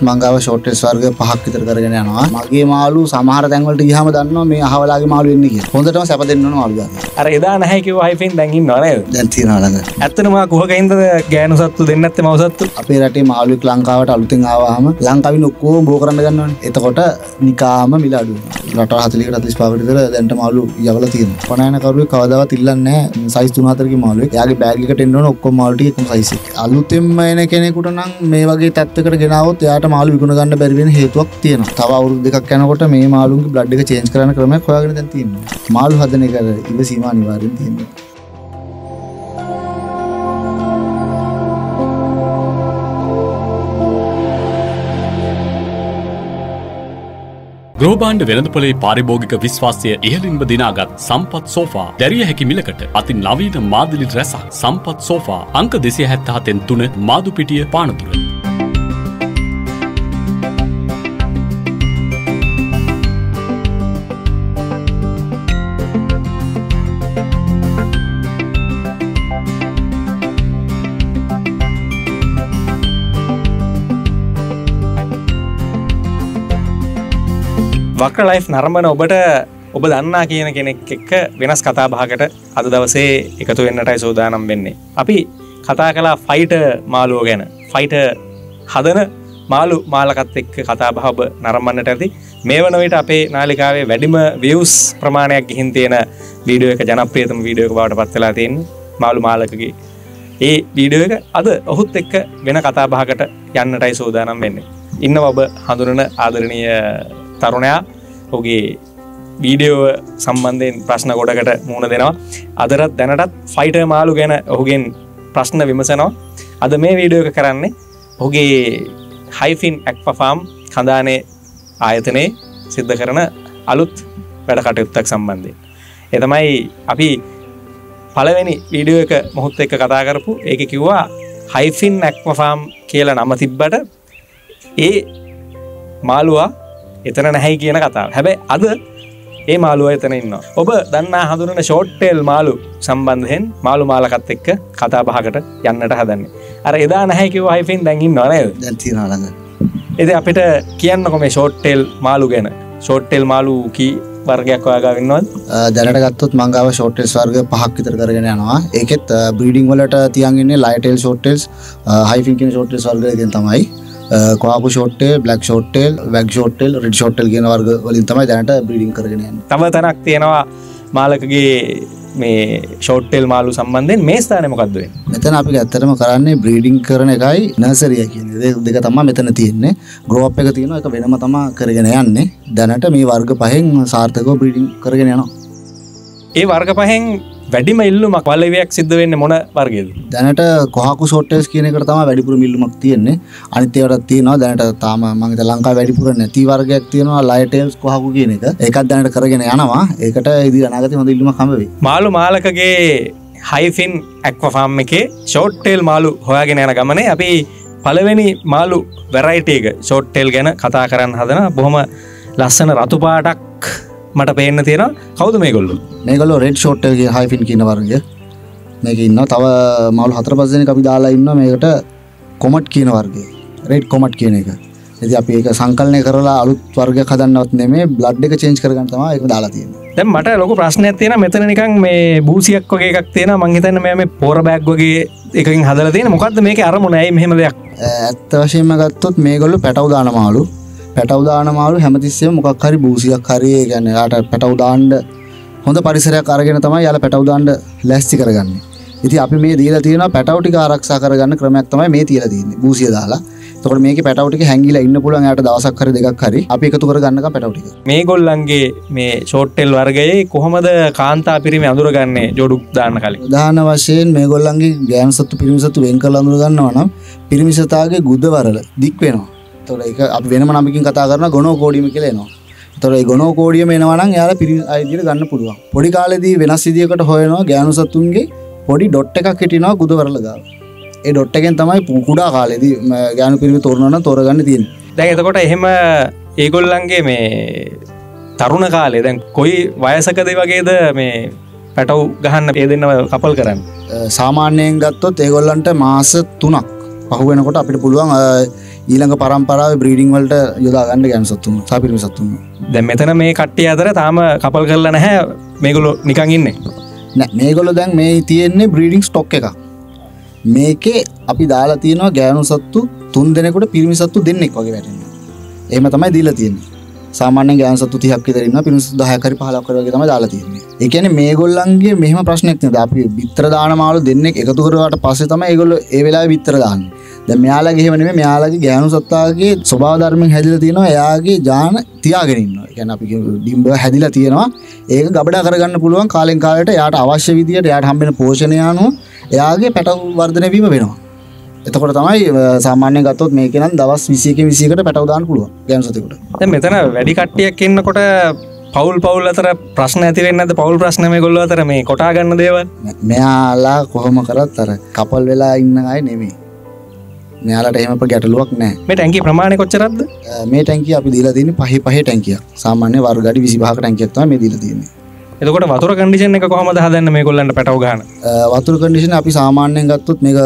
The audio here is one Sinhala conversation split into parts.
මංගාව ෂෝට්ටස් වර්ග පහක් විතර කරගෙන යනවා මගේ මාළු සමහර තැන්වලට ගියාම දන්නවා මේ අහවලාගේ මාළු වෙන්නේ කියලා. හොඳටම සැප දෙන්න ඕන මාළු ගන්න. අර එදා නැහැ කිව්ව හයිෆෙන් දැන් ඉන්නව නේද දැන් තියනවා ළඟ. ඇත්තටම කුහකින්ද ගෑනු සත්තු දෙන්න ඇත්තේ මව සත්තු අපේ රටේ මාළුවෙක් ලංකාවට අලුතෙන් ආවහම ලංකාවින් ඔක්කොම බෝ කරන්න ගන්නවනේ. එතකොට නිකාම මිල අඩු වෙනවා. රට 40කට 45කට විතර දැන්ට මාළු යවලා තියෙනවා. පණයන කරුවේ කවදාවත් ඉල්ලන්නේ නැහැ සයිස් 3-4 ගේ මාළුවෙක්. එයාගේ බෑග් එකට එන්න ඕන ඔක්කොම මාළු ටික එකම සයිස් එක. අලුතෙන්ම එන කෙනෙකුට නම් මේ වගේ තත්ත්වයකට ගෙනාවොත් එයාට මාළු විකුණ ගන්න බැරි වෙන හේතුවක් තියෙනවා. තව අවුරුදු දෙකක් යනකොට මේ මාළුන්ගේ බ්ලඩ් එක චේන්ජ් කරන්න ක්‍රමයක් හොයාගෙන දැන් තියෙනවා. මාළු හදන එක ඉවසීම අනිවාර්යෙන් තියෙනවා. ග්‍රෝබාන්ඩ වෙළඳපොලේ පාරිභෝගික විශ්වාසය ඉහලින්ම දිනාගත් සම්පත් සෝෆා දැරිය හැකි මිලකට අති නවීන මාදිලි රැසක් සම්පත් සෝෆා අංක දෙසිය හැත්තහතෙන් තුන මාදුපිටිය පානතුර. වක්‍ර ලයිෆ් නරඹන ඔබට ඔබ දන්නා කියන කෙනෙක් එක්ක වෙනස් කතා භාගට අද දවසේ එකතු වෙන්නටයි සූදානම් වෙන්නේ. අපි කතා කලා ෆයිට මාලුව ගැන ෆයිට හදන මාලු මාලකත් එක්ක කතා භාව නරම්බන්නට ඇති මේ වන විට අපේ නාලිකාවේ වැඩිම වියස් ප්‍රමාණයක් ගිහින් තියෙන වීඩියෝ එක ජනප්‍රියතම වීඩියෝ බවට පත්වෙලා තියෙන් මාලු මාලකගේ ඒ වීඩියෝ එක අද ඔහුත් එක්ක වෙන කතා භාගට යන්නටයි සූදානම් වෙන්නේ. ඉන්න ඔබ හඳුරන ආදරණීය තරුණයා ඔගේ වීඩියෝ සම්බන්ධයෙන් ප්‍රශ්න ගොඩකට මුණ දෙනවා. අදරත් දැනටත් ෆයිට මාලු ගැන ඔහුගෙන් ප්‍රශ්න විමසනවා. අද මේ වීඩියෝ එක කරන්නේ ඔහුගේ හයිෆින් ඇක්පෆාම් කඳානේ ආයතනයේ සිද්ධ කරන අලුත් වැඩ කටයුත්තක් සම්බන්ධය එතමයි අපි පළවෙනි වීඩියෝ එක මොහොත් එක්ක කතා කරපු ඒක කිව්වා හයිෆින් ඇක්මෆාම් කියලා නම තිබ්බට ඒ මාළුවා එතන නැහැයි කියන කතාව. හැබැයි අද ඒ මාළුව එතන ඉන්න ඔබ දන්නා හඳුරන ෂෝට්ටෙල් මාලු සම්බන්ධයෙන් මාළු මාලකත් එක්ක කතා පහකට යන්නට හදන්නේ. අර එදා නැහැකිව හයිෆෙන් දැඟින් නොනය ළඟ. එද අපිට කියන්නකො මේ ෂෝට්ටෙල් මාලු ගැන. ෂෝට්ටෙල් මාලු කී වර්ගයක් ඔයාගන්නවත් දැනට ගත්තොත් මංගාව ෂෝට්ටස් වර්ග පහක් විතර කරගෙන යනවා. ඒකෙත් බ්‍රීඩිං වලට තියන්ගන්නේ ලයිටල් ෂෝට්ටස් හයිෆින්කෙන ෂෝට්ටස් වර්ගයගෙන් තමයි කවාපු ෂෝට්ටේ බ්ලක් ෂෝට්ටෙල් වැක් ෂෝට්ටෙල් රිඩ් ෂෝට්ටල් කියන වර්ග වලින් තමයි දැනට බ්‍රීඩිං කරගෙන තම තැනක් තියෙනවා මාලකගේ මේ ෂෝට්ටෙල් මාලු සම්බන්ධයෙන්. මේ ස්ථානය මොකක්දේ මෙතන අපි ඇත්තරම කරන්නේ බ්‍රීඩිං කරන එකයි නර්සරිය කියන දෙක තමා මෙතන තියෙන්නේ. ග්‍රෝප් එක තියෙනවා. එක වෙනම තමා කරගෙන යන්නේ. දැනට මේ වර්ග පහෙන් සාර්ථකව බ්‍රීඩිං කරගෙන යනවා. ඒ වර්ග පහෙන් වැඩිම ඉල්ලුමක් වල්ලවයක් සිද්ධ වෙන්න මොන වර්ගේද දැනට කොහකු ෂෝට්ටස් කියන එකට තම වැඩිපුර මිල්ලුමක් තියෙන්නේ. අනිතවට තියෙනවා දැනට තාම මංගත ලංකා වැඩිපුර නැති වර්ගයක් තියෙනවා ලයිටල්ස් කොහකු කියන එක. ඒකත් දැනට කරගෙන යනවා. ඒකට ඉදි අනාගත හොඳ ඉල්ලුම කමවේ මාළු මාලකගේ හයිෆින් ඇක්වෆාම් එකේ ෂෝට්ටේල් මාළු හොයාගෙන යන ගමනේ අපි පළවෙනි මාළු වැරයිටේක ෂෝට්ටෙල් ගැන කතා කරන්න හදන බොහොම ලස්සන රතුපාටක් මට පේන්න තියෙන කවුද මේ ගොල්ලු මේගොල්ලෝ රෙඩ් ෂෝට්ටල්ගේ හයිෆින් කියන වර්ගය. මේක ඉන්න තව මවල් හතර පස්සෙන අපි දාලා ඉන්න මේකට කොමට් කියන වර්ගේ රෙඩ් කොමට් කියන එක. ඇති අපි ඒක සංකල්නය කරලා අලුත් වර්ග හදන්නවත් නෙමේ බ්ලඩ් එක චේන්ජ් කරගන්න තමයි ඒක දාලා තියෙන්නේ. දැන් මට ලොකු ප්‍රශ්නයක් තියෙන මෙතන නිකන් මේ බූසියක් වගේ එකක් තියෙන මං හිතන්නේ මේ මේ පෝර බෑග් වගේ එකකින් හදලා තියෙන මොකද්ද මේකේ අරමුණ? ඇයි මෙහෙම දෙයක්? ඇත්ත වශයෙන්ම ගත්තොත් මේගොල්ලෝ පැටව දාන මාළු පැටව දාන මාළු හැමතිස්සෙම මොකක් හරි බූසියක් හරි ඒ කියන්නේ යාට පැටව දාන්න හොඳ පරිසරයක් අරගෙන තමයි යාලා පැටව දාන්න ලෑස්ති කරගන්නේ. ඉතින් අපි මේ දීලා තියෙනවා පැටව ටික ආරක්ෂා කරගන්න ක්‍රමයක් තමයි මේ තියලා තියෙන්නේ. බූසිය දාලා. එතකොට මේකේ පැටව ටික හැංගිලා ඉන්න පුළුවන් යාට දවසක් හරි දෙකක් හරි අපි එකතු කරගන්නකම් පැටව ටික. මේගොල්ලන්ගේ මේ ෂෝට්ටෙල් වර්ගයේ කොහොමද කාන්තා පිරිමි අඳුරගන්නේ ජොඩුක් දාන්න කලින් උදාහරණ වශයෙන් මේගොල්ලන්ගේ ගෑනු සතු පිරිමි සතු වෙන් කරලා අඳුර ගන්නවා නම් පිරිමි සතාගේ ගුද වරල දික් එතකොට ඒක අපි වෙනම නමකින් කතා කරන ගොනෝ එනවා. එතකොට ඒ ගොනෝ කෝඩියම එනවා නම් එයාලා පිරිමි අයිතියට ගන්න පුළුවන්. පොඩි කාලේදී වෙනස් විදියකට හොයනවා ගෑනු සතුන්ගේ පොඩි ඩොට් එකක් හිටිනවා ගුද වරල ගාව. ඒ ඩොට් එකෙන් තමයි පු- කුඩා කාලේදී ගෑනු පිරිමි තෝරනවා නම් තෝරගන්න තියෙන්නේ. දැන් එතකොට එහෙම ඒගොල්ලන්ගේ මේ තරුණ කාලේ දැන් කොයි වයසකද වගේද මේ පැටව් ගහන්න ඒ දෙන්නව කපල් කරන්න සාමාන්‍යයෙන් ගත්තොත් ඒගොල්ලන්ට මාස තුනක් පහු වෙනකොට අපිට පුළුවන් ඊළඟ පරම්පරාව බ්‍රීඩිං වලට යොදාගන්න ගැන් සත්තුම සපිරිමි සත්තුම දැ මෙතන මේ කට්ටිය අතර තාම කපල් කරලා නැහැ මේගොලො නිකං ඉන්නේ. නෑ මේගොල දැන් මේ තියෙන්නේ බ්‍රීඩිං ස්ටොක් එක මේකේ අපි දාලා තියෙනවා ගෑනු සත්තු තුන් දෙනෙකුට පිරිමි සත්තු දෙන්නෙක් වගේ වැටෙන එහම තමයි දීලා තියෙන්නේ. සාමාන්‍ය ගෑන් සතු තියක් දරන්න පිරිස් දහකරි පහලක්කර වගේ තම දාලා තියන්නේ. එකන මේ ගොල්ලන්ගේ මෙහම ප්‍රශ්නයක් නද අපි බිත්‍ර දානමාලු දෙන්නෙක් එකතුකරවට පස්සේ තම ඒගොල්ල ඒ වෙලා විතර දාන්න ද මෙයාලගේ හෙමනේ මෙයාලගේ ගෑනු සත්තාගේ ස්වභාධර්මෙන් හැදිල තියෙනවා එයාගේ ජාන තියාගෙනන්න ගැන අපි ඩිම්බ හැදිලා තියෙනවා. ඒක ගබඩ කරගන්න පුළුවන් කාලෙන් කාලට යාට අවශ්‍ය විදියට යාට හම්බෙන පෝෂණයනුව එයාගේ පැටව් වර්ධනවීම වෙනවා. එතකොට තමයි සාමාන්‍ය ගත්තොත් මේක නම් දවස් විසියක විසිකට පැටවදාන්න පුළුව ගැන්සතකට මෙතන වැඩි කට්ටියක් ඉන්නකොට පවුල් පවුල් අතර ප්‍රශ්න ඇතිවෙන්නද පවුල් ප්‍රශ්න මේ ගොල්ල අතර මේ කොටා ගන්න දේවල්? මෙයාලා කොහොම කරත් අර කපල් වෙලා ඉන්න අය නෙමේ මෙයාලට එහෙම ගැටලුවක් නෑ මේ ටැන්කි ප්‍රමාණය කොච්චරක්ද? මේ ටැන්කි අපි දීලා තින පහ පහ ටැන්කිය සාමාන්‍ය වර්ගඩි විසිභාක ටැන්කියත්වා මේ දීල තියන්නේ එතකොට වතුර කන්ඩිෂන් එක කොහමද හදන්න මේ කොල්ලන්ට පැටව ගන්න? වතුර කන්ඩිෂන අපි සාමාන්‍යයෙන් ගත්තුත් මේක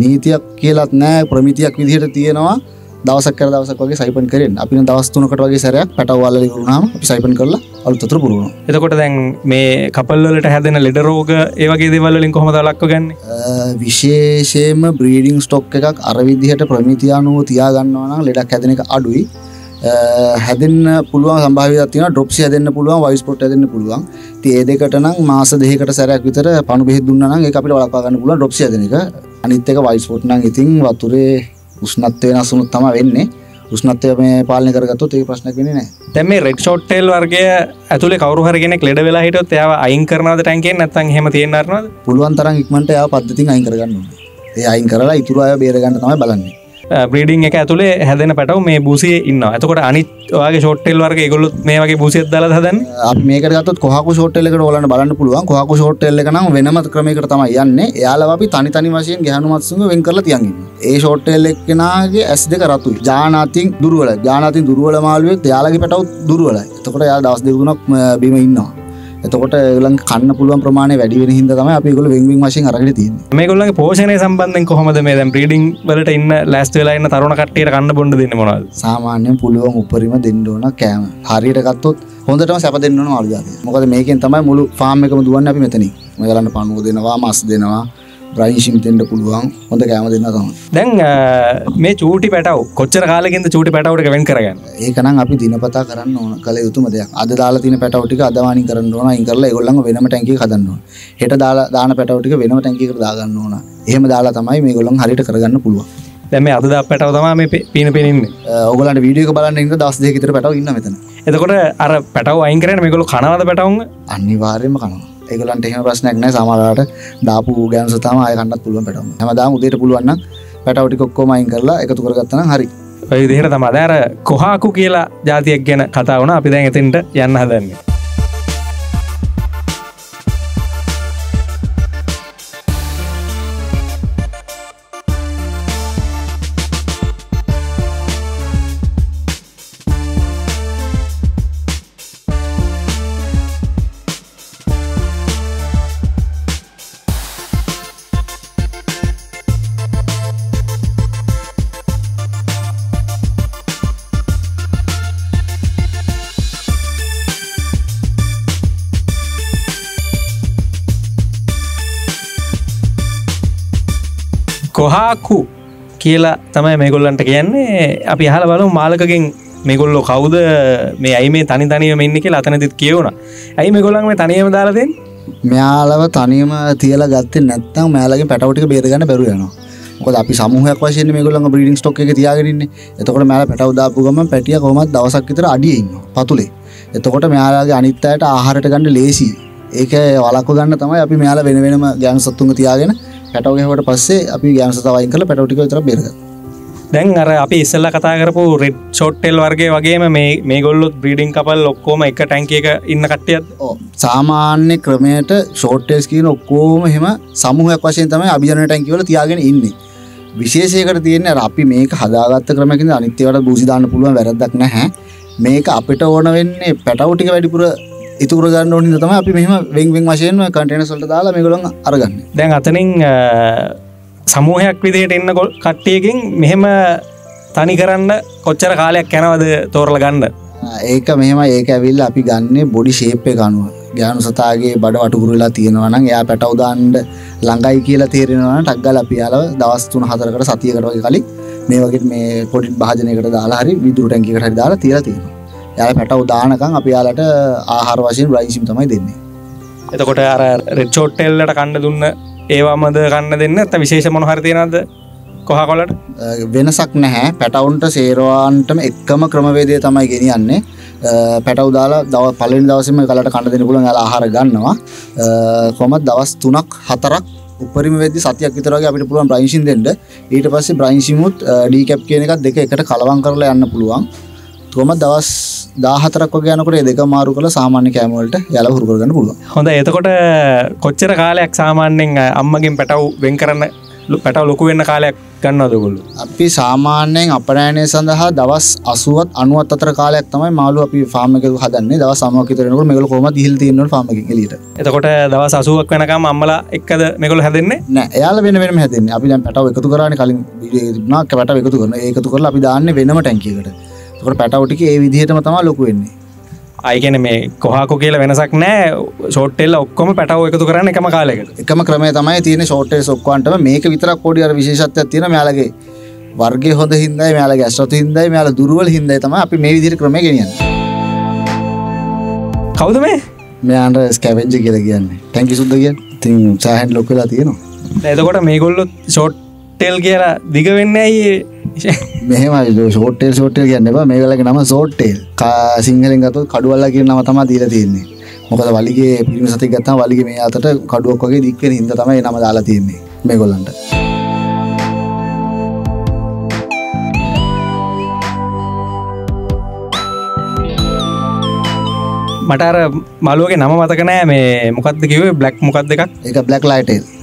නීතියක් කියලත් නෑ ප්‍රමිතියක් විදිහට තියෙනවා දවසක් කර දවසක් වගේ සයිපන් කරෙන්. අපි දවස්තුනකට වගේ සැරයක් පැටවල්ල වරුණාම අපි සයිපන් කරලා අලුතතුර පුරුණු එතකොට දැන් මේ කපල්ලට හැදෙන ලෙඩ රෝග ඒවගේ දෙවල්ලින් කොහොමද ලක්ක ගන්න විශේෂයම බ්‍රීඩිං ස්ටොක් එකක් අරවිදිහට ප්‍රමිතියානුව තියාගන්නවනම් ලෙඩක් හැදෙන එක අඩුයි. හැදන්න පුළුව සම්භාවතින ඩොප්සි හදන්න පුළුවන් වයිස්පොට් හදන්න පුළුවන්. ඒ දෙකට නම් මාස දෙකට සැරයක් විතර පණු බෙහ දුන්නන ඒ අපිට වලක්කාගන්න පුළුව ඩොප්සි හදනක අනිත්තක වයිස්පොට් නම් ඉතින් වතුරේ උෂ්නත්වය නසුනුත් තම වෙන්නේ. උෂ්නත්වය මේ පාලන කරගත්තු ඒ ප්‍රශ්න කෙන නෑ තැම රෙක් ෂෝට්ටෙල් වර්ගය ඇතුලේ කවරුහරගෙන ලෙඩ වෙලා හිටොත් එයාව අයින් කරනවද ටැන්කෙන් නැත්තන් හෙම තියෙනරනවද පුළුවන් තරම් ඉක්මට එයා පද්ධතින් අයින් කරගන්න ඒ අයින් කරලා ඉතුර අය බේරගන්න තමයි බලන්නේ Uh, බ්‍රීඩිං එක ඇතුළේ හැදෙන පැටව මේ බූසිය ඉන්න ඇතකොට අනිත් වගේ ෂෝට්ටෙල් වර්ගේ ගොලුත් මේ වගේ බූසිත් දල හදන්න? Uh, අපි මේකත් කොහක ෂෝට්ටෙල්ලකට ඔලන්න බලන්න පුළුවන්. කොහක ෂෝට්ටෙල්ල නම් වෙනම ක්‍රමයකට තම යන්න. යාල අපි තනි තනි වශයෙන් ගැහනුමත්සුම වෙන් කරලා තියන්ගන්න ඒ ෂෝට්ටෙල් එක්කෙනගේ ඇස් දෙක රතු ජානාතින් දුරුවල ජානතින් දුරුවල මාළුවෙක් යාලගේ පැටව් දුරුවල එතකොට යා දස් දෙකුණක් uh, බිම ඉන්නවා. එතකොට ඒගලන් කන්න පුළුවන් ප්‍රමාණය වැඩිවෙන හිද තම අපිගොල වෙන්වින් වශයෙන් අරගෙන තියන්න. මේ ගොල්ලගේ පෝෂණය සම්බන්ධෙන් කොහොමද මේ දැන් බ්‍රීඩිං වලට ඉන්න ඉන්න තරුණ කට්ටියට කන්න බොන්න දෙන්න මොනවද? සාමාන්‍යයෙන් පුළුවන් උපරිම දෙන්න ඕන කෑම. හරියට ගත්තොත් හොඳටම සැප දෙන්න ඕන මාළුජාතිය මොකද මේකෙන් තමයි මුළු ෆාම් එකම දුවන්නේ අපි මෙතනින්. මෙයාලන්ට පණුව දෙනවා මස් දෙනවා ප්‍රයිශිම් තෙන්ට පුළුවන්. හොඳ කෑම දෙන්න තම දැන් මේ චූටි පැටව කොච්චර කාලකින්ද චූටි පැටවට වෙන් කරගන්න? ඒකනම් අපි දිනපතා කරන්න ඕන කළ යුතුම දෙයක්. අද දාලා තින පැටවටික අදවානි කරන්න ඕන ඉකරලා ගොල්ලන් වෙනම ටැන්කි හදන්න ඕන. හෙට දාලා දාන පැටවටික වෙනම ටැන්කි කර දාගන්න ඕන. එහෙම දාලා තමයි මේ ගොල්ලන් හරිට කරගන්න පුළුවන්. දැම අද පැටව තම මේ පින පෙනන්න ඔගලට වීඩියක බලන්න ඉන්න දස් දෙකිතර පැටව ඉන්න මෙතන. එතකොට අර පැටව අයින්කරන මේකොල කනවද පැටවුන් අනිවාර්යම කනවා ඒගලන්ට එහෙම ප්‍රශ්නයක් නෑ සමලාට දාපු ගෑන් සතම අය කන්නත් පුළුවන් පැටම හැමදාම උදේට පුළුවන්න පැටවටි කොක්කෝමයින් කරලා එකතු කරගත්තන හරි. විදිහට තම අදෑර කොහාකු කියලා ජාතියක් ගැන කතා වන අපි දැන් එතින්ට යන්න හදන්නේ. කොහාකු කියලා තමයි මේගොල්ලන්ට කියන්නේ. අපි හල බලු මාලකගෙන් මේගොල්ලෝ කවුද? මේ ඇයි මේ තනි තනියම ඉන්න කියලා අතනතිත් කියවුණ. ඇයි මේගොල්ලන් මේ තනියම දාලදෙන් මෙයාලව තනියම තියල ගත්තේ නැත්තම් මෑලගේ පැටවටික බේරගන්න බැරු යනවා. මොකද අපි සමහයක් වශයෙන් මේගොල්ලන් බ්‍රීඩිං ස්ටොක් එක තියාගෙනන්නේ එතකොට මෑල පැටව දාපු ගම පැටිය කොමත් දවසක් විතර අඩියඉන්න පතුලේ. එතකොට මෙයාලාගේ අනිත්තයට ආහාරට ගන්න ලේසි ඒක වලක්ව ගන්න තමයි අපි මෙයාලා වෙන වෙනම ගෑන් සත්තුන්ග තියාගෙන පැටවගහට පස්සේ අපි ගෑන් සතවයින් කළ පැටවටික විතර බෙරග දැන් අර අපි ඉස්සල්ල කතා කරපු රෙඩ් ෂොට්ටෙල් වර්ගේ වගේම මේ ගොල්ලොත් බ්‍රීඩිං කපල් ඔක්කෝම එක ටැන්ක එක ඉන්න කට්ටියත්? සාමාන්‍ය ක්‍රමයට ෂෝට්ටේස් කියන ඔක්කෝම හෙම සමහයක් වශයෙන් තමයි අභිජන ටැන්කිවල තියාගෙන ඉන්නේ. විශේෂයකට තියෙන අපි මේක හදාගත්ත ක්‍රමකින් අනිත්‍යවට බූසිදාන්න පුළුවන් වැරදක් නැහැ. මේක අපිට ඕන වෙන්නේ පැටවටික වැඩිපුර ඉතුර ගන්න ඕනි තම අපි මෙහම වෙන්වෙන් වශයෙන් කටන සොල්ට දාලා මේගොලන් අරගන්න. දැන් අතනින් සමූහයක් විදියට එන්න ගොල් කට්ටියකින් මෙහෙම තනි කරන්න කොච්චර කාලයක් යැනවද තෝරල ගන්න? ඒක මෙහෙම ඒක ඇවිල්ල අපි ගන්නේ බොඩි ශේප්ය ගනුව ගෑනු සතාගේ බඩ වටකුරලා තියෙනවනම් එයා පැටවදාන්ඩ ළඟයි කියලා තේරෙනවන ටක්ගල් අපියාලව දවස් තුන හතරකට සතියකට වගේ කලින් මේ වගේ මේ පොඩි භාජනයකට දාලා හරි විදුරු ටැන්කිකට හරි දාලා තියලා තියෙනවා යාල පැටව දානකම් අපි යාලට ආහාර වශයෙන් බ්‍රයිසිම් තමයි දෙන්නේ. එතකොට අර රෙච්චෝට්ටෙල්ලට කණ්ඩ දුන්න ඒවාමද කන්න දෙන්න? ඇත විශේෂ මොනහරතියනද කොහ කොලට වෙනසක් නැහැ. පැටවුන්ට සේරවාන්ටම එක්කම ක්‍රමවේදය තමයි ගෙනියන්නේ. අ, පැටව් දාලා දව පලින් දවසම කලට කන්න දෙන පුළන් යාලා ආහාර ගන්නවා. කොමත් දවස් තුනක් හතරක් උපරිම වෙදදි සතියක් විතරගේ අපිට පුළුවන් බ්‍රයින්සින් දෙන්න. ඊට පස්සේ බ්‍රයින්සිමුත් ඩීකැප් කියන එකත් දෙක එකට කලවං කරලා යන්න පුළුවන් තුවම දවස් දාහතරක් වගේ යනකොට ඒ දෙක මාරු කළ සාමාන්‍ය කෑමවලට යල හුරු කරගන්න පුළුවන්. හොඳ එතකොට කොච්චර කාලයක් සාමාන්‍යෙන් අම්මගින් පැටව් වෙන් කරන්න පැටව ලොකු වෙන්න කාලයක් ගන්නවදගොල්ලු අපි සාමාන්‍යයෙන් අපනෑනය සඳහා දවස් අසුවත් අනුවත් අතර කාලයක් තමයි මාලු අපි ෆාමක හදන්නේ. දව සමකිතරනකට මෙගල කොම හිල් තියන්න ාමක ලිට එතකොට දවස් අසුවක් වෙනකම් අම්මලා එක්කද මෙකොළ හැදෙන්නේ? නෑ. එයාල වෙන වෙන හැදන්න. අපි පැටව එකතු කරන කලින් නා පැට එකතු කරන ඒකතු කරලා අපි දාන්න වෙනම ටැන්කිකට තකට පැටවටික ඒ විදිහටම තම ලොකු වෙන්නේ. අයිකන මේ කොහකු කියලා වෙනසක් නෑ ෂෝට්ටෙල්ල ඔක්කොම පැටව එකතු කරන්න එකම කාලෙකට එකම ක්‍රමය තමයි තියෙන ෂෝට්ටේ සොක්වන්ටම මේක විතරක් පොඩි අර විශේෂත්වයක් තියෙන මෙයාලගේ වර්ගය හොඳ හින්දයි මෙයාලගේ ඇස්රත හින්දයි මෙයාල දුරුවල් හින්දයි තම අපි මේ විදිහට ක්‍රමය ගෙනියන්න. කවුද මේ? මෙයාන්ට ස්කැවෙන්ජ කියල කියන්නේ. ටැන්කි සුද්ද කිය තින් සෑහන් ලොකලා තියෙනවා. එතකොට මේගොල්ලො ෂෝට්ටෙල් කියලා දිග වෙන්න ඇයි මෙහම ෂෝට්ටේල් ෂෝට්ටල් කියන්න එබ මේ වෙලගේ නම සෝට්ටේල් සිංහලෙන් ගතු කඩුවල්ල කිය නම තම දීල තියෙන්නේ. මොකද වලිගේ පිරිම සති ගත්තා වලිගේ මේ අතට කඩුවක් වගේ දික්වෙන හිද තමයි නම දාලා තියෙන්නේ මේ ගොල්ලන්ට මටර මලුවගේ නම මතකනෑ මේ මොකක්ද කිවේ බ්ලක් මොකක් දෙකක් එක බ්ලක් ලයිටල්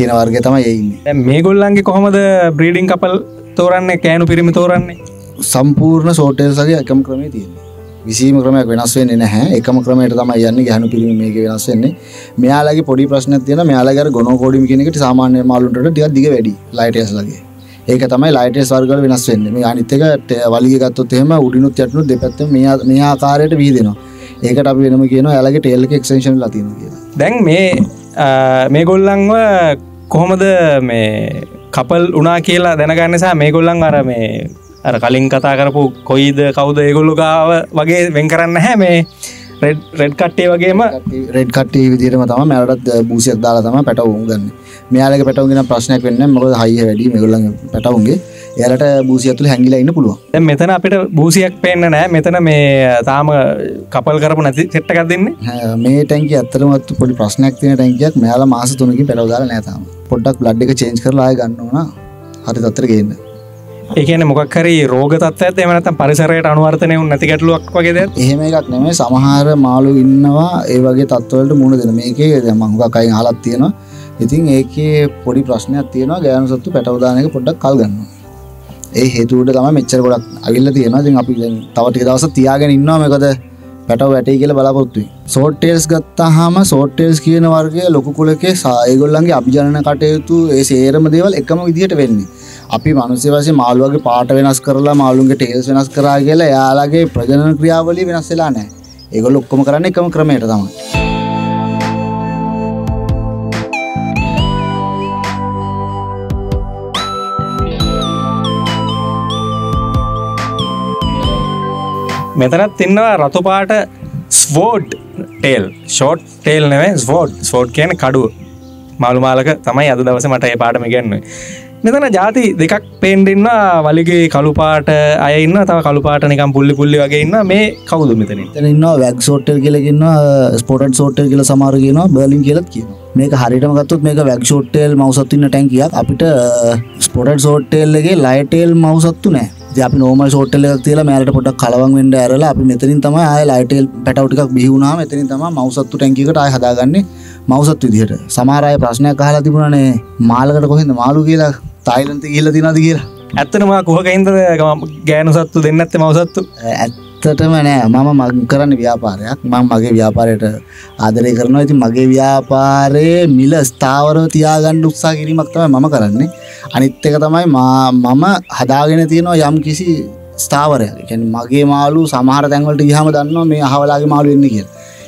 කියන වර්ග තමයි එඉන්නේ දැන් මේ ගොල්ලන්ගේ කොහොමද බ්‍රීඩිං කපල් තෝරන්නේ කෑනු පිරිමි තෝරන්නේ? සම්පූර්ණ සෝටේල්සගේ එකම ක්‍රමේ තියෙන විසීම ක්‍රමයක් වෙනස් වෙන්නේ නැහැ. එකම ක්‍රමයට තමයි යන්නේ ගැහණු පිළිම මේක වෙනස් වෙන්නේ. මෙයාලගේ පොඩි ප්‍රශ්නයක් තියෙනවා. මෙයාලගේ අර ගොනෝකෝඩියම් කියන එකට සාමාන්‍ය මාළුන්ට ටිකක් දිග වැඩි ලයිටර්ස්ලගේ ඒක තමයි ලයිටර්ස් වර්ගවල වෙනස් වෙන්නේ. මේ අනිත් එක වලිගය ගත්තොත් එහෙම උඩිනුත් යටිනුත් දෙපැත්තම මේ මේ ආකාරයට විහිදෙනවා. ඒකට අපි වෙනම කියනවා එයාලගේ ටේල් එක එක්ස්ටෙන්ෂන් වෙලා තියෙනවා කියලා. දැන් මේ අ, මේ ගොල්ලන්ව කොහොමද මේ කපල් උනා කියලා දැනගන්නසා මේ ගොල්ලන් අර මේ අර කලින් කතා කරපු කොයිද කවුද ඒගොල්ලු ගාව වගේ වෙන් කරන්න හැ මේ රෙඩ් කට්ටේ වගේම රෙඩ් කට්ටේ විදිරම තම මැලටත් eh, බූසියක් දාලා තම පැටවුම් ගන්න. මෙයාලක පැටවගෙන ප්‍රශ්නයක් වෙන්න මොකද හයිය වැඩි මෙගොල්ලන් පැටවුන්ගේ එයාලට බූසියතුළ හැඟිලා ඉන්න පුළුවන්. මෙතන අපිට බූසියක් පේන්න නෑ. මෙතන මේ තාම කපල් කරපු නැති සෙට්ටකක් දෙන්නේ. මේ ටැන්ක ඇත්තරමත් පොඩි ප්‍රශ්නයක් තියෙන ටැන්කයක් මෙයාලා මාස තුනකින් පැටවදාල නෑතම පොඩ්ඩක් බ්ලඩ් එක චේන්ජ් කරලා ආය ගන්න ඕන. හරි තත්තර ගන්න. ඒකන මොකක් හරි රෝග තත්ත් එමනතම් පරිසරයට අනුවර්තනය නැති ගැටලුවක් වගේද එහෙම එකක් නෙමේ සමහර මාලු ඉන්නවා. ඒ වගේ තත්වලට මුණ දෙන මේකේ මංගක් අයි හලත් තියෙනවා. ඉතින් ඒකේ පොඩි ප්‍රශ්නයක් තියෙනවා. ගෑනු සත්තු පැටවදානක පොඩ්ඩක් කල් ගන්න ඒ හේතුවට තම මෙච්චර ගොඩක් අවිල්ල තියෙනවා. ඉතින් අපි දැන් තව ටික දවස තියාගෙන ඉන්නවා මේකද පැටව වැටේ කියල බලාපොත්තුයි සෝට්ටේල්ස් ගත්තාහම සෝට්ටේල්ස් කියන වර්ගය ලොකු කුලකේ සායගොල්ලන්ගේ අභිජනන කටයුතු ඒ සේරම දේවල් එකම විදිහට වෙන්නේ. අපි මනුස්්‍ය වසේ මාළුවගේ පාට වෙනස් කරලා මාළුන්ගේ ටේල්ස් වෙනස් කරා කියලා යාලාගේ ප්‍රජනන ක්‍රියාවලි වෙනස් වෙලා නෑ ඒගොල් ඔක්කොම කරන්න එකම ක්‍රමයට තමයි. මෙතනත් ඉන්නවා රතුපාට ස්වෝඩ් ටේල්. ෂෝට් ටේල් නෙවේ ස්වෝඩ්. ස්වෝඩ් කියන කඩුව. මාළුමාලක තමයි අද දවස මට ඒ පාටම ගැන්නුව මෙතන ජාති දෙකක් පේන්ඩෙන්න්න වලිගේ කළුපාට අයන්න තව කළුපාට නිකම් පුල්ලි පුල්ලි වගේ ඉන්න මේ කවුදු මෙතනින් තැනන්න වැක් සෝට්ටල් කියලගන්න ස්පොට් සෝට්ටල් කියල සමාර කියන බර්ලින් කියලත් කියන මේක හරිටම ගත්තුත් මේක වැක් ෂෝට්ටේල් මවසත්තින්න ටැන්කියක් අපිට ස්පොට් සෝට්ටේල්ලගේ ලයිටේල් මවසත්තු නෑ ඉතින් අපි ෂෝට්ටල් එකක් තියලා මෑලට පොඩක් කලවන් වෙන්න ඇරලා අපි මෙතනින් තමයි ආය ලයිටේල් පැටවටිකක් බිහුණා මෙතනින් තමයි මවසත්තු ටැන්කිකට ආය හදාගන්නේ මවසත් විදිහට. සමහරය ප්‍රශ්නයක් අහලා තිබුණනේ මාලකට කොහෙද මාළු කියලා? තායිලන්ත කියල? තිනද කියලා ඇත්තනම කොහකයින්ද ගෑනු සත්තු දෙන්න ඇත්ත මවසත්තු. ඇත්තටම නෑ. මම මං කරන්න ව්‍යාපාරයක්. මං මගේ ව්‍යාපාරයට ආදරය කරනවා. ඉතින් මගේ ව්‍යාපාරයේ මිල ස්ථාවරව තියාගන්න උත්සා කිරීමක් තමයි මම කරන්නේ අනිත් එක තමයි මා- මම හදාගෙන තියෙනවා යම් කිසි ස්ථාවරයක්. එකැන මගේ මාලු සමහර තැන්වලට ගහම දන්නවා මේ අහවලාගේ මාලු වෙන්න කිය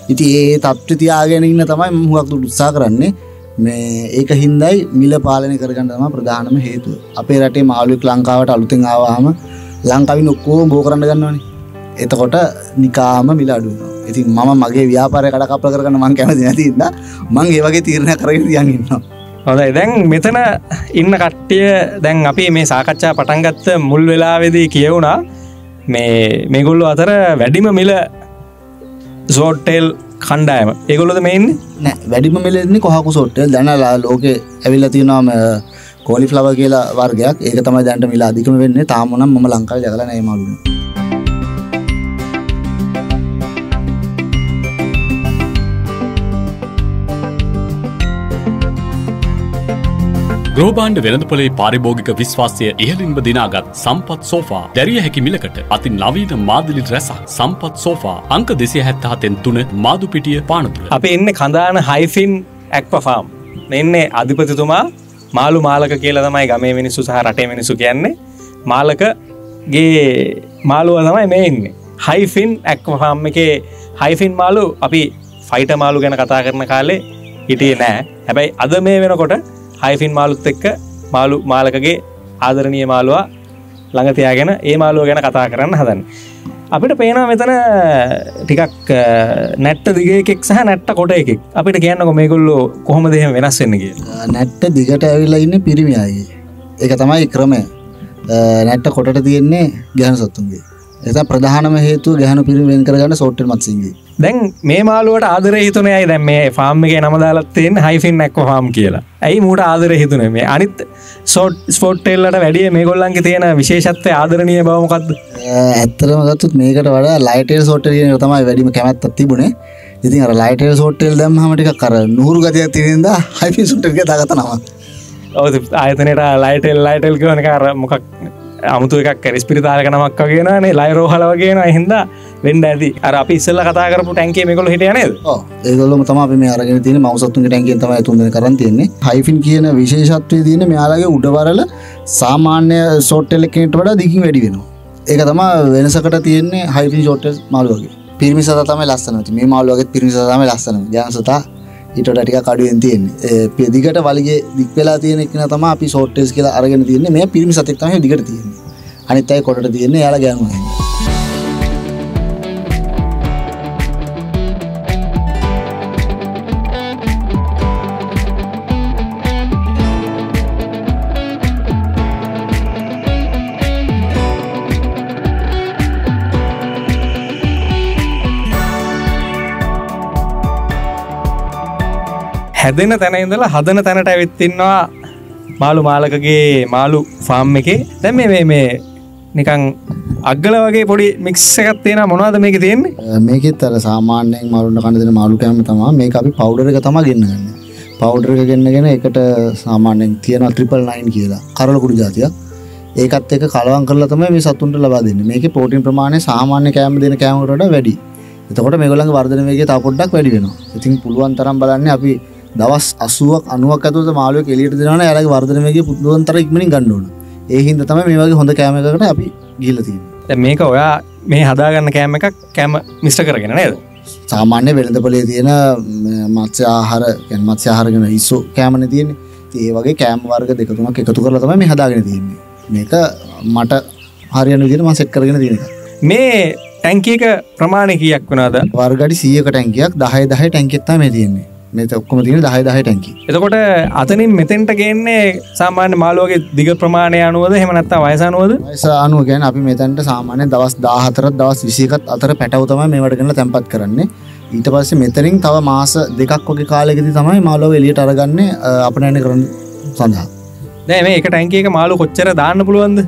ඉති ඒ තත්්‍ර තියාගෙන ඉන්න තමයි මුහක්තු උත්සා කරන්නේ. මේ ඒක හින්දයි මිල පාලනය කරගන්න තම ප්‍රධානම හේතුව. අපේ රටේ මාලුවෙක් ලංකාවට අලුතින් ආවාහම ලංකාවි නොක්කෝ බෝ කරන්න ගන්නවනේ. එතකොට නිකාම මිල අඩුවනවා ඉතින් මම මගේ ව්‍යාපාරය කඩ කප්ල කරන්න මං කැමති නැතින්න මං ඒවගේ තීරණය කරගෙන තියන්ගන්නවා හොඳයි. දැන් මෙතන ඉන්න කට්ටිය දැන් අපි මේ සාකච්ඡා පටන්ගත්ත මුල් වෙලාවෙදී කියවුණා මේ මේගොල්ලු අතර වැඩිම මිල සෝට්ටෙල් කණ්ඩායම. ඒගොල්ලොද මෙන්නේ නෑ වැඩිම මෙලෙන්නේ කොහකු සොට්ටල් දැනලා ලෝක ඇවිල්ල තියෙනවාම කෝලි ෆ්ලව කියලා වර්ගයක්. ඒක තමයි දැන්ට මිලා අධිකම වෙන්න. තාමනම් ම ලංකාව ජගල නෑමලුන ග්‍රෝබාන්ඩ වෙළඳපොලේ පාරිභෝගික විශ්වාසය ඉහලින්ම දිනාගත් සම්පත් සෝෆා දැරිය හැකි මිලකට අතින් නවීන මාදලි රැසක් සම්පත් සෝෆා අංක දෙසිය හැත්තහතෙන් තුන මාදුපිටිය පානතුළ අප එන්න කඳාන හයිෆින් ඇක්පෆාම් එන්නේ අධිපතිතුමා මාළු මාලක කියලා තමයි ගමේ මිනිස්සු සහ රටේ මිනිසු කියන්නේ. මාලකගේ මාළුව තමයි මේ ඉන්නේ. හයිෆින් ඇක්වෆාම් එක හයිෆින් මාලු අපි ෆයිට මාලු ගැන කතා කරන කාලේ හිටියේ නෑ. හැබැයි අද මේ වෙනකොට හයිෆින් මාලුත් එක්ක මාලු මාලකගේ ආදරණය මාළුවා ළඟතියාගෙන ඒ මාළුව ගැන කතා කරන්න හදන්න. අපිට පේනවා මෙතන ටිකක් නැට්ට දිගේෙක් සහ නැට්ට කොට එකෙක් අපිට කියන්නකො මේගොල්ලු කොහොම දෙහම වෙනස් වෙන්න කිය නැට්ට දිගට ඇවිල්ලා ඉන්න පිරිමියාගේ ඒක තමයි ක්‍රමය. නැට්ට කොටට තියෙන්නේ ගැහන සොත්තුන්ගේ. එත ප්‍රධානම හේතු ගැහනු පිරිවෙන් කරගන්න සෝට්ට මත්සිගේ දැන් මේ මාලුවට ආදර හිතුනයයි දැන් මේ ෆාර්ම් එක නමදාලත්තයෙන් හයිෆින් එක්ක ෆාම් කියලා. ඇයි මූට ආදර හිතුන? මේ අනිත් සෝට් ස්පොට්ටෙල්ලට වැඩිය මේ ගොල්ලන්ගේ තියෙන විශේෂත්වය ආදරණය බවමකක්ද ඇත්තරම ගත්තුත් මේකට වඩා ලයිටල් සෝට්ට කියන තමයි වැඩිම කැමැත්තත් තිබුණේ. ඉතින් අර ලයිටල් සෝට්ටෙල් දැම් හමටික කර නුහරු ගතියක් තිරද හයිෆි සුට්ක දගතනවා ඔව් ආයතනයට ලයිටෙල් ලයිටෙල් කියවන කාර මොකක් අමුතු එකක් රිස්පිරිතාලක නමක් වගේනේ ලයිරෝහල වගේන හිද වෙන්ඩ ඇති. අර අපි ඉස්සල්ල කතා කරපු ටැන්කේ මේකොල හිටියනේද ඒගොල්ලම තම අපි මේ අරගෙන තියෙන මවසත්තුන් ටැන්කෙන් තමයි තුන්දෙන කරන් තියෙන්නේ. හයිෆින් කියන විශේෂත්වය තියෙන මෙයාලගේ උඩවරල සාමාන්‍ය සෝට්ටෙල්ල කෙනට වඩා දිකින් වැඩි වෙනවා. ඒක තම වෙනසකට තියෙන්නේ හයිෆින් ෂෝට්ටස් මාළුවගේ පිරිමි සත තමයි ලස්සනති මේ මාළුවගේ පිරිමි සතම ලස්සන ජනසතා ඊට ටික කඩුවෙන් තියෙන්නේ. පෙදිකට වලගේ දික්වෙලා තියෙන එකන තම අපි සෝට්ටස් කියලා අරගෙන තියන්නේ. මේ පිරිමි සතක් තම දිගට තියෙන්නේ. අනිත් අයි කොට තියෙන්නේ යාලා ගැනුව හැදෙන තැන ඉඳලා හදන තැනට ඇවිත්තින්නවා මාළු මාලකගේ මාළු ෆාම් එකේ. දැම් මේ මේ නිකං අග්ගල වගේ පොඩි මික්ස එකත් තියෙන මොනවද මේක තියෙන්නේ? මේකෙත් අර සාමාන්‍යයෙන් මරුන්න කණදෙන මාළු කෑම තමා මේ අපි පවුඩර එක තම ගන්නගන්න පවුඩර එක ගන්නගෙන එකට සාමාන්‍යෙන් තියෙන ත්‍රිපල් නයින් කියලා. කරලකුඩු ජාතියක් ඒකත් එක කලවන් කරලා තමයි මේ සතුන්ට ලබා දෙන්න. මේක පෝටින් ප්‍රමාණය සාමාන්‍ය කෑම දෙන කෑමට වැඩි එතකොට මේගොලඟ වර්ධන වේගේ තා පොඩ්ඩක් වැඩි වෙනවා. ඉතින් පුළුවන් තරම් බලන්න අපි දවස් අසුවක් අනුවක් ඇතුත මාලුව කෙලියට දෙනන ඇලගේ වර්ධනවගේ පුදුවන්තර ඉක්මනින් ගණ්ඩුවන ඒහින්ද තම මේ වගේ හොඳ කෑමකට අපි ගිලතිී දැන් මේක ඔයා මේ හදාගන්න කෑම එකක් කෑම මිස්ට කරගෙන නේද? සාමාන්‍ය වෙළඳ පොලේ තියෙන මත්ස්‍ය ආහාර ගැන් මත්ස්‍ය ආහාරගෙන ඉස්සු කෑමන තියෙන ඒ වගේ කෑම් වර්ග දෙකතුනක් එකතු කරලා තමයි මේ හදාගෙන තියෙන්නේ. මේක මට හරියන විදිහට මම සෙට් කරගෙන තියෙන මේ ටැංකියක ප්‍රමාණය කීයක් වුණාද? වර්ගඩි 100ක ටැංකියක් 10 10 ටැංකියක් තමයි තියෙන්නේ මේ ඔක්කොම තියෙන 10 10 ටැංකි එතකොට අතනින් මෙතෙන්ට ගේන්නේ සාමාන්‍ය මාළුවගේ දිග ප්‍රමාණය අනුවද එහෙම නැත්නම් වයස අනුව ගැන අපි මෙතැන්ට සාමාන්‍ය දවස් 14 දවස් 21ත් අතර පැටව තමයි මේවට ගෙන තැන්පත් කරන්නේ. ඊට පස්සේ මෙතනින් තව මාස දෙකක් වගේ කාලෙකදී තමයි මාළුව එළියට අරගන්නේ අපනයන කරන්න සඳහා දැන් මේ එක ටැංකියක මාළු කොච්චර දාන්න පුළුවන්ද?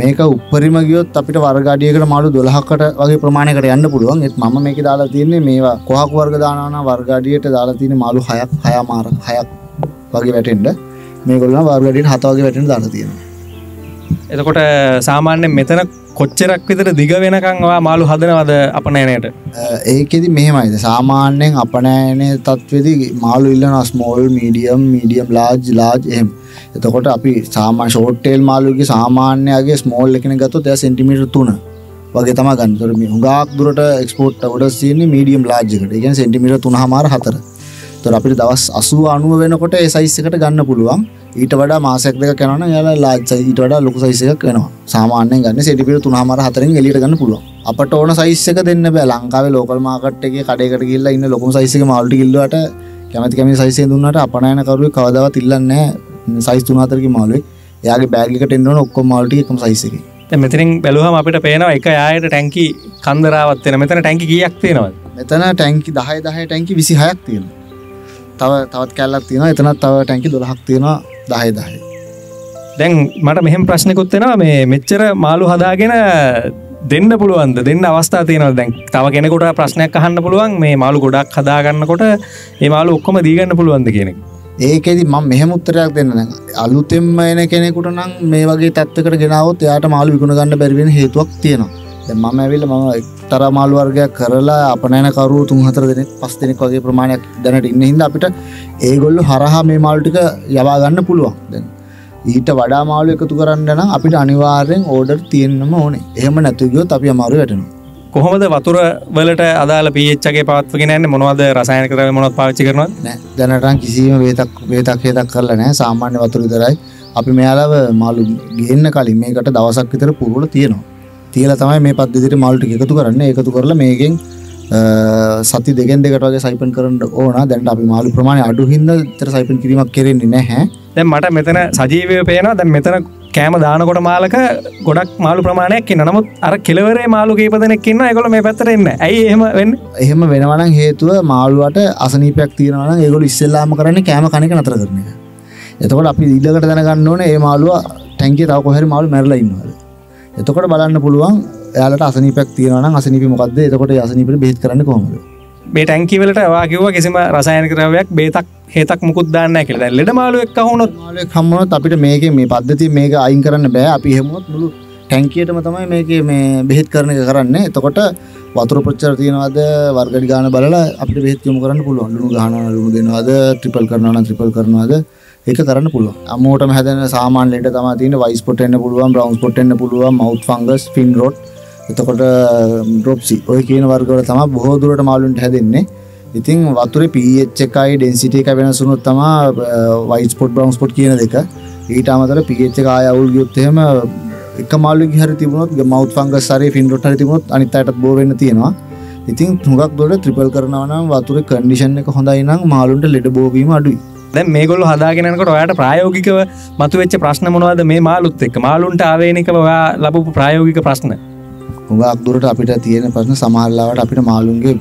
මේක උපරිම ගියොත් අපිට වර්ගඩියකට මාළු දොළහක්කට වගේ ප්‍රමාණයකට යන්න පුළුවන්. ඒත් මම මේක දාලා තියෙන්නේ මේවා කොහක් වර්ග දානවා වර්ගඩියට දාලා තියෙන මාළු හයක් හය මාර හයක් වගේ වැටෙන්ඩ මේ ගොල්ලන වර්ගඩියට හත වගේ වැටෙන දාලා තියෙනවා. එතකොට සාමාන්‍ය මෙතන කොච්චරක් විතර දිග වෙනකංවා මාළු හදනවද අපනෑනයට ඒකෙදි මෙහෙමයිද සාමාන්‍යයෙන් අපනෑනේ තත්වෙදි මාළු ඉල්ලන small medium medium large large M එතකොට අපි සාමා ෂෝට්ටේල් මාළුගේ සාමාන්‍යගේ ස්මෝල් එකන ගතු එය සෙන්ටිමිට තුන. වගේ තම ගන්නතර මේ හුඟක් දුරට එක්ස්පෝට් වට සියන්නේ මීඩියම් ලාජ්කට එක සෙන්ටිමිට තුන හමාර හතර. තොර අපිට දවස් අසුව අනුව වෙනකොට ඒ සයිස්සකට ගන්න පුළුවන්. ඊට වඩා මාසයක් දෙක කැනන යාල ලාජ ඊට වඩා ලොකු සයිසයක් වෙනවා. සාමාන්‍ය ගන්න සෙටිපිට තුනහමර හතරින් එලිට ගන්න පුළුවන්. අපට ඕන සයිස්සක දෙන්න බෑ. ලංකාවේ ලෝකල් මාකට්ගේ කඩේකට කියල්ලා ඉන්න ලොකුම සයිසක මල්ටි කිල්ලට කැමති කැමි සයිසේ දුන්නට අපනයනකරුව කවදවත් ඉල්ලන්නේ සයිස් තුනාතරකි මාලුවේ යාගේ බෑගිකට එන්නවන ඔක්කොම මල්ටි එකම සයිසකි මෙතරින් බැලුවම අපිට පේනවා එක යායට ටැන්කි කන්දරාවත්වෙන මෙතන ටැන්කි කියක් තියෙනවා මෙතන ටැන්කි දහය දහය ටැන්කි විසි හයක් තියෙන තව තවත් කැල්ලක් තියෙන එතනත් තව ටැන්කි දොළහක් තියෙනවා දහය දහය. දැන් මට මෙහෙම ප්‍රශ්නකුත්වෙනවා මේ මෙච්චර මාළු හදාගෙන දෙන්න පුළුවන්ද? දෙන්න අවස්ථා තියෙනව දැන් තව කෙනෙකුට ප්‍රශ්නයක් අහන්න පුළුවන්. මේ මාළු ගොඩක් හදාගන්නකොට ඒ මාළු ඔක්කොම දීගන්න පුළුවන්ද කියෙනෙක් ඒකෙදි ම මෙහම උත්තරයක් දෙන්න. අලුතෙම්ම එන කෙනෙකුට නම් මේ වගේ තත්වකට ගෙනාවත් එයාට මාළු විකුණ ගන්න බැරිවෙන හේතුවක් තියෙනවා මම ඇවිල මම එක්තර මාළුවර්ගයක් කරලා අපනෑනකරු තුන්හතර දෙනෙක් පස් දෙනෙක් වගේ ප්‍රමාණයක් දැනට ඉන්න හිද අපිට ඒගොල්ලු හරහා මේ මාල්ටික යවා ගන්න පුළුවන්. දැන් ඊට වඩා මාළු එකතු කරන්න අපිට අනිවාර්යෙන් ඕඩර් තියෙන්න්නම ඕනේ. එහෙම නැතුගයොත් අපි අමාරු වැටනවා. කොහොමද වතුර වලට අදාල පිච්චගේ පත්වගෙන මොනවද රසායන කර මොනොත් පාච්චි කරනවා නෑ. දැනටන් කිසිීම වේතක් වේතක් හේතක් කරලා නෑ. සාමාන්‍ය වතුර විතරයි. අපි මෙයාලාව මාළු ගේන්න කලින් මේකට දවසක් විතර පුරුවල තියෙනවා තියල තමයි මේ පද්ධතිට මල්ටි එකතු කරන්න. එකතු කරලා මේකෙන් සති දෙගෙන් දෙකට වගේ සයිපන් කරන්න ඕන. දැන්ට අපි මාළු ප්‍රමාණය අඩු හින්ද තර සයිපන් කිරීමක් කෙරෙන්නේ නැහැ. දැන් මට මෙතන සජීවය පේනවා. දැන් මෙතන කෑම දානකොට මාලක ගොඩක් මාළු ප්‍රමාණයක් ඉන්න නමුත් අර කෙලවරේ මාළු කීපදනෙක් ඉන්න එකකොල මේ පැත්තර එන්න ඇයි එහෙම වෙන්න? එහෙම වෙනවනම් හේතුව මාළුවට අසනීපයක් තියෙනවන ඒගොල ඉස්සෙල්ලාම කරන්න කෑම කණක නතර කරන එතකොට අපි ඉල්ලකට දැනගන්න ඕන ඒ මාළුව ටැන්ගේ තව කොහැර මාළු මැරලා ඉන්නවද එතකොට බලන්න පුළුවන් එයාලට අසනීපයක් තියෙනවන අසනීපි මොකක්ද එතකොට අසනීපට බෙත් කරන්න කොහොමද? මේ ටැන්කිවලට වාකිව කිසිම රසායන කරවයක් බේතක් හේතක් මුකුත් දාන්න කියල. ලෙඩ මාලුවක් හුණොත් හම්මනොත් අපිට මේක මේ පද්ධති මේක අයින් කරන්න බෑ. අපි හෙමුත් මුළු ටැන්කියටම තමයි මේක මේ බෙහෙත් කරන එක කරන්න. එතකොට වතුර පොච්චර තියෙනවාද? වර්ගඩි ගාන බලලා අපිට බෙහෙත්යමු කරන්න පුළුවන්. ලුණු ගහන ලුණු දෙනවාද? ට්‍රිපල් කරනවන ත්‍රිපල් කරනවාද ඒක කරන්න පුළුව අමෝට හැදන සාමාන්ලට තම තින වයිස් පොට්න්න පුළුවන් බ්‍රවන්ස් පොට්න්න පුළුවන් මව් ෆංගස් ෆින් රොඩ් එතකොට ඩොප්සි ඔය කියන වර්ගවට තම බොහෝදුරට මාලුන්ට හැදෙන්නේ. ඉතින් වතුර පච්චකයි ඩෙන්සිට එක වෙනසුනුත් තමා වයිස් පොට් බ්‍රවන්ස් පොට් කියන දෙක. ඊට අමතර පිච්ච අය අවුල් ගයොත්තහෙම එක මාලු හර තිබුණොත් මව් ෆංග සරේ ෆින් රොට තිබුණොත් අනිතයට බෝවෙන්න තියෙනවා. ඉතින් තුඟක් දොට ත්‍රිපල් කරනවනම් වතුර කන්ඩිෂන් එක හොඳයි නම් මාලුන්ට ලෙඩ බෝවීම අඩුයි. දැ මේගොල්ල හදාගෙනකට ඔයාට ප්‍රායෝගිකව මතුවෙච්ච ප්‍රශ්න මොනවද? මේ මාලුත් එක් මාලුන්ට ආවේනික ඔයා ලබපු ප්‍රායෝගික ප්‍රශ්න. හුඟක් දුරට අපිට තියෙන ප්‍රශ්න සමහරලාවට අපිට මාළුන්ගේ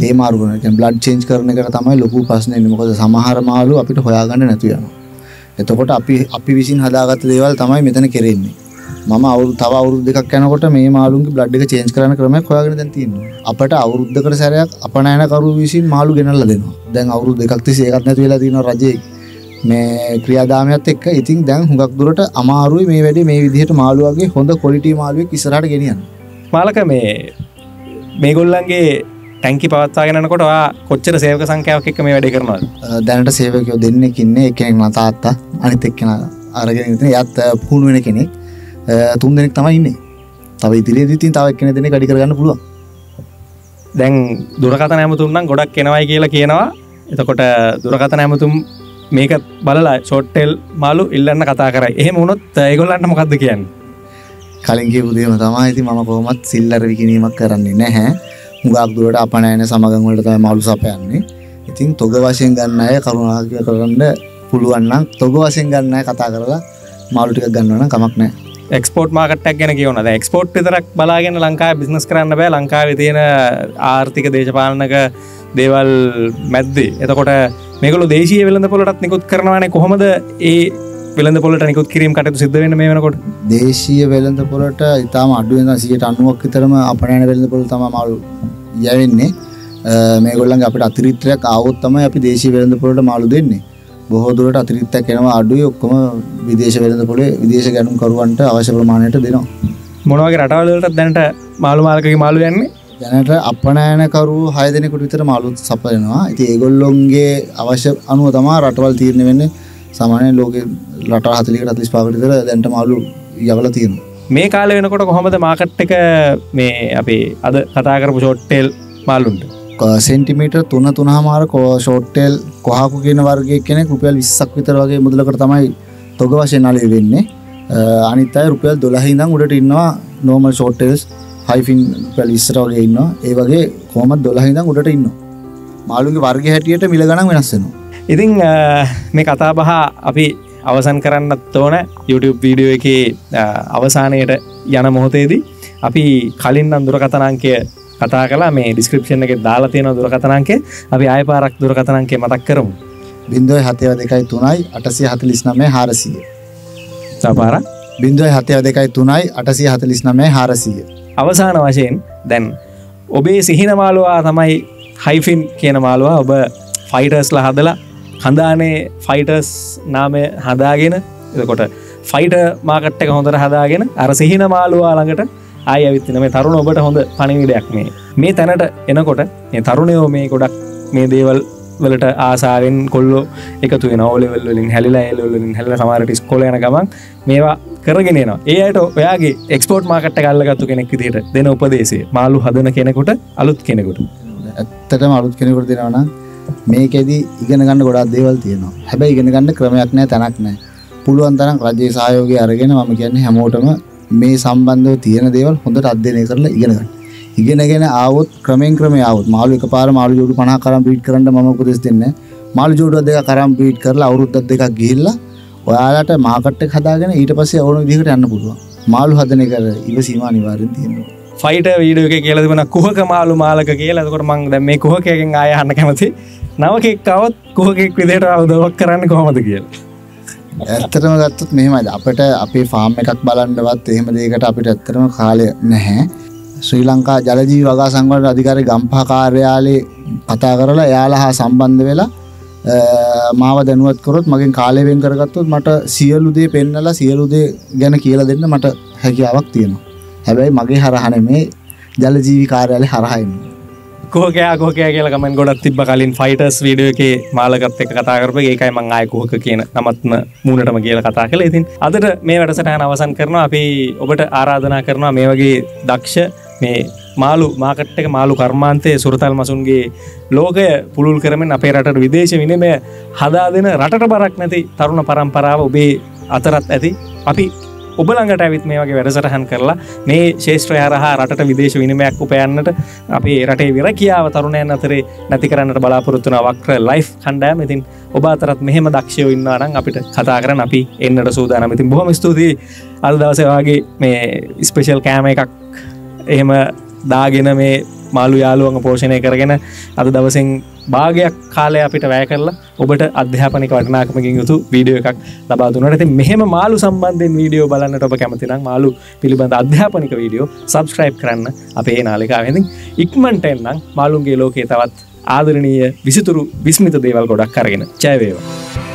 ලේ මාරුගන බ්ලඩ් චේන්ජ් කරන එක තමයි ලොකු ප්‍රශ්නය මොකද සමහර මාලු අපිට හොයාගන්න නැතු යන එතකොට අපි අපි විසින් හදාගත්ත දේවල් තමයි මෙතන කෙරෙන්නේ. මම අවුරු තව අවුරු දෙකක් යනකොට මේ මාළුන්ගේ බ්ලඩ් එක චේන්ජ් කරන ක්‍රමයක් හොයාගෙන දැන් තියෙනවා. අපට අවුරුද්දකට සැරයක් අපනයනකරු විසින් මාළු ගෙනල්ලා දෙනවා. දැන් අවුරුදු දෙකක් තිස්සේ ඒකත් නැති වෙලා තියෙනවා රජයේ. මේ ක්‍රියාදාමයත් එක්ක. ඉතින් දැන් හුඟක් දුරට අමාරුයි මේ වැඩේ මේ විදිහට මාළුවගේ හොඳ කොලිටි මාළුවෙක් ඉස්සරහට ගෙනියන්න. මාලක මේ මේගොල්ලන්ගේ ටැන්කි පවත්වාගෙනකොට කොච්චර සේවක සංඛ්‍යාවක් එක්ක මේ වැඩ කරනවා දැනට සේවකයෝ දෙන්නෙකින්නේ එකෙනෙක් නතාත්තා අනිත් එක්කෙන අරගෙන යත් පුුණු වෙන කෙනෙක් තුන් දෙනෙක් තමයි ඉන්නේ. තව ඉදිරිය දිතින් තව එක්කෙන දෙනෙ කඩි කරගන්න පුළුවන්. දැන් දුරකත නැමතුන්නම් ගොඩක් කෙනවයි කියලා කියනවා. එතකොට දුරකත නැමතුම් මේක බලලා ෂොට්ටෙල් මාලු ඉල්ලන්න කතා කරයි. එහෙම වුණොත් ඒගොල්ලන්ට මොකක්ද කියන්න? කලින්ගේ පුදේම තමයි ඉති මම කොහොමත් සිල්ලර විකිනීමක් කරන්නේ නැහැ. හුඟක් දුවට අපනෑන සමගංවලට තම මලු සපයන්නේ ඉතින් තොග වශයෙන් ගන්න අය කරුණාක කරන්න පුළුවන්නම් තොග වශයෙන් ගන්න කතා කරලා මාළුටික ගන්නවන කමක් නෑ එක්ස්පෝට් මාකටක් ගැන කියවන එක්ස්පෝට් විතරක් බලාගෙන ලංකා බිස්නස් කරන්න බෑ. ලංකාව තියෙන ආර්ථික දේශපාලනක දේවල් මැද්දේ. එතකොට මේකල දේශය වෙලඳ පොලටත් නිකුත් කරනවානේ. කොහොමද ඒ වෙළඳ පොලට නිකුත් කිරීම කටතු සිද්ධ වෙන මේ වෙනකොට? දේශීය වෙළඳ පොලට ඉතාම අඩුවෙන් සියට අනුවක් විතරම අපනෑන වෙළඳ පොල තම මලු යවෙන්නේ මේගොල්ලන් අපට අතිරිත්‍රයක් අවුත්තම අපි දේශී වෙළඳ පොලට මාලු දෙන්නේ. බොහෝදුරට අතිරිත්තක් කෙනවා අඩුයි. ඔක්කොම විදේශ වෙළඳ පොලේ විදේශ ගැනුම් කරුවන්ට අවශ්‍ය ප්‍රමාණයට දෙනවා. මොනවගේ රටවලට දැනට මාළු මාලකගේ මාළු යන්නේ? දැනට අපනෑනකරු හය දෙනෙකුට විතර මාලුත් සපයනවා. ඉති ඒගොල්ලොන්ගේ අවශ්‍ය අනුව තමා රටවල් තීරණය වෙන්නේ සමානය ලෝක රට හතලිකට අතිස් පාකටිතර දැන්ට මාලු යවල තියෙනවා. මේ කාල වෙනකොට කොහොමද මාකට් එක මේ අපේ අද කතා කරපු ෂෝට්ටෙල් මාල්ලුන්ට සෙන්ටිමීට තුන තුනහමාර කෝ ෂෝට්ටෙල් කොහකු කියන වර්ගය කෙනෙ රුපියල් විස්සක් විතර වගේ මුදලකට තමයි තොග වශයෙන් අලේ වෙන්නේ. අනිත් අයි රුපියල් දොලහිදම් උඩට ඉන්නවා නෝමල් ෂෝට්ටෙල්ස් හයිෆින් පැල් ඉස්සර වගේ ඉන්න ඒ වගේ කොමත් දොලහිදම් උඩට ඉන්න මාළුගේ වර්ග හැටියට මිල ගණන් වෙනස්සෙනවා ඉතිං මේ කතා බහ අපි අවසන් කරන්නත් ඕන YouTube වීඩියෝ එක අවසානයට යන මොහොතේදී. අපි කලින් දුරකතනංකය කතා කලා මේ ඩිස්ක්‍රපෂන් එක දාලා තියෙන දුරකතනංකේ අපි ආය පාරක් දුරකතනංකේ මතක් කරමු. බින්දුව හතව දෙකයි තුනයි අටසිය හතලිස් නමේ හාරසිය. සපාර බින්දුව හතව දෙකයි තුනයි අටසිය හතලිස් නමේ හාරසිය. අවසාන වශයෙන් දැන් ඔබේ සිහින මාළුවා තමයි හයිෆින් කියන මාළුවා. ඔබ ෆයිටර්ස්ල හදලා හඳානේ ෆයිටර්ස් නාමය හදාගෙන එකොට ෆයිට මාකට් එක හොඳට හදාගෙන අර සිහින මාළුවා ළඟට ආය ඇවිත්තින මේ තරුණ ඔබට හොඳ පණිවිඩයක් මේ. මේ තැනට එනකොට මේ තරුණයෝ මේ ගොඩක් මේ දේවල් වලට ආසාාවෙන් කොල්ලො එකතු නවලවලින් හැලිලා එල්ලින් හැල්ල සමාරට ස්කොලයන ගමන් මේවා කරගෙනනවා ඒයට ඔයාගේ එක්ස්පෝට් මාකට කල්ලගත්තු කෙනෙක් දිට දෙන උපදේශේ මාලු හදන කෙනෙකුට අලුත් කෙනෙකුට. ඇත්තටම අලුත් කෙනෙකුට දෙෙනවන මේකෙදී ඉගෙන ගන්න ගොඩක් දේවල් තියෙනවා. හැබැයි ඉගෙන ගන්න ක්‍රමයක් නෑ තැනක් නෑ පුළුවන් තරම් රජයේ සහයෝගය අරගෙන මම කියන්නේ හැමෝටම මේ සම්බන්ධව තියෙන දේවල් හොඳට අධ්‍යයනය කරලා ඉගෙන ගන්න. ඉගෙනගෙන ආවොත් ක්‍රමෙන් ක්‍රමේ ආවොත් මාළු එකපාර මාළු ජෝඩු 50 කරන් බීට් කරන්න මම උපදෙස් දෙන්නේ මාළු ජෝඩුව දෙක කරන් බීට් කරලා අවුරුද්දක් දෙකක් ගිහිල්ලා ඔයාලට මාකට් එක හදාගෙන ඊට පස්සේ ඕන විදිහකට යන්න පුළුවන්. මාළු හදන එක ඉවසීම අනිවාර්යෙන් තියෙනවා. ෆයිට වීඩියෝ එක කියලා තිබෙන කුහක මාළු මාලක කියලා එතකොට මං දැන් මේ කුහකයෙන් ආය අහන්න කැමති නවකෙක් આવොත් කුහකෙක් විදිහට උදව්වක් කරන්න කොහොමද කියලා. ඇත්තටම ගත්තොත් මෙහෙමයි අපිට අපේ ෆාම් එකක් බලන්නවත් එහෙම දෙයකට අපිට ඇත්තටම කාලය නැහැ. ශ්‍රී ලංකා ජලජීවි වගා සංවර්ධන අධිකාරී ගම්පහ කාර්යාලයේ කතා කරලා එයාලා හා සම්බන්ධ වෙලා මාව දැනුවත් කරොත් මගෙන් කාලය වෙන් කරගත්තොත් මට සියලු දේ පෙන්නලා සියලු දේ ගැන කියලා දෙන්න මට හැකියාවක් තියෙනවා. හැබැයි මගේ හරහා නෙමේ ජලජීවි කාර්යාලය හරහා එන්නේ. කෝකයා කෝකයා කියලා කමෙන්ට් ගොඩක් තිබ්බ කලින් ෆයිටර්ස් වීඩියෝ එකේ මාලකත් එක්ක කතා කරපු එක. ඒකයි මම ආයේ කුහක කියන නමත්ම මූණටම කියලා කතා කළා. ඉතින් අදට මේ වැඩසටහන අවසන් කරනවා. අපි ඔබට ආරාධනා කරනවා මේ වගේ දක්ෂ මේ මාළු මාකට් එක මාළු කර්මාන්තයේ සුරතල් මසුන්ගේ ලෝකය පුළුල් කරමින් අපේ රටට විදේශ විනිමය හදා දෙන රටට බරක් නැති තරුණ පරම්පරාව ඔබේ අතරත් ඇති. අපි ඔබළඟට ඇවිත් මේ වගේ වැඩසටහන් කරලා මේ ශේෂත්‍රය හරහා රට විදේශ විනිමයක් උපයන්නට අපේ රටේ විර කියාව තරුණයන් අතරේ නැති කරන්නට බලාපොරොත්තුන වක්‍ර ලයි් කණ්ඩෑම ඉතින් ඔබ අතරත් මෙහෙම දක්ෂය ඉන්නනම් අපිට කතා කරන අපි එන්නට සූදානම. ඉතින් බොහොම ස්තුතියි. අල් දවසවාගේ මේ ස්පෙෂල් කෑම එකක් එහෙම දාගෙන මේ මාළු යාළුවන්ග පෝෂණය කරගෙන අද දවසෙන් භාගයක් කාලය අපිට වැය කරලා ඔබට අධ්‍යාපනික වටනාකමකින් යුතු වීඩියෝ එකක් ලබා දුන්නට. ඇති මෙහෙම මාළු සම්බන්ධයෙන් වීඩියෝ බලන්නට ඔබ කැමතිනම් මාළු පිළිබඳ අධ්‍යාපනික වීඩියෝ සබස්ක්‍රයිබ් කරන්න අපේ නාලිකාවෙදින් ඉක්මන්ට එන්නම් මාළුන්ගේ ලෝකයේ තවත් ආදරණීය විසිතුරු විස්මිත දේවල් ගොඩක් කරගෙන චෑවේවා